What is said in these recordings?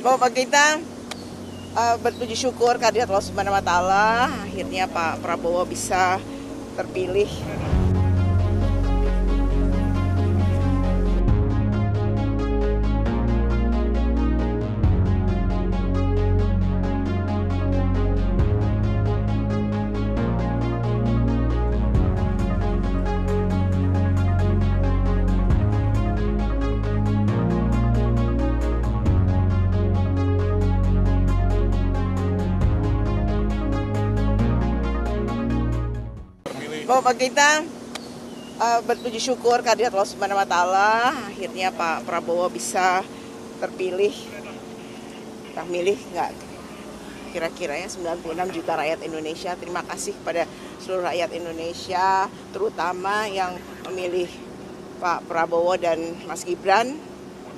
Bapak kita uh, berpuji syukur kehadirat Allah Subhanahu wa taala akhirnya Pak Prabowo bisa terpilih. Bapak kita uh, berpuji syukur kehadirat Allah Subhanahu wa taala akhirnya Pak Prabowo bisa terpilih. Yang milih nggak kira-kira ya 96 juta rakyat Indonesia. Terima kasih kepada seluruh rakyat Indonesia terutama yang memilih Pak Prabowo dan Mas Gibran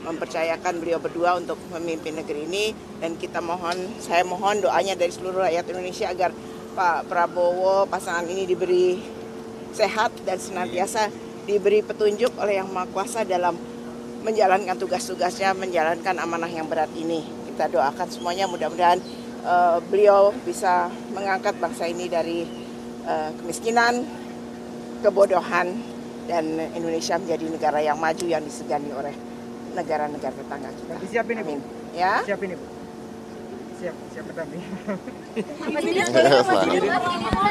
mempercayakan beliau berdua untuk memimpin negeri ini dan kita mohon saya mohon doanya dari seluruh rakyat Indonesia agar Pak Prabowo pasangan ini diberi sehat dan senantiasa diberi petunjuk oleh Yang Maha Kuasa dalam menjalankan tugas-tugasnya, menjalankan amanah yang berat ini. Kita doakan semuanya mudah-mudahan uh, beliau bisa mengangkat bangsa ini dari uh, kemiskinan, kebodohan, dan Indonesia menjadi negara yang maju yang disegani oleh negara-negara tetangga kita. Siap ini, Bu. Ya. Siap ini, Bu. Siap, siap berdamping.